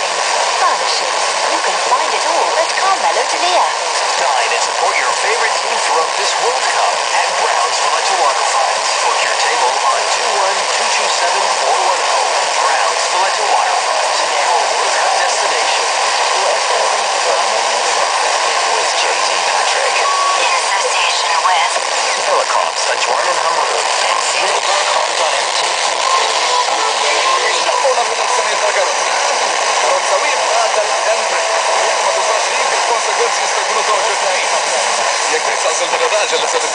lunch. You can find it all at Carmelo Delia. Dine and support your favorite team throughout this World Cup at Brown's Village Waterfront. Book your table on 21227-410. Brown's Village Waterfront, your World Cup destination. With JT Patrick, In association with Helicopters, Adjourn and Hamrun, and Phoenix.com.mt. Lecz jest to grunt ogrzewny. Jak Texas El Paradise, ale wtedy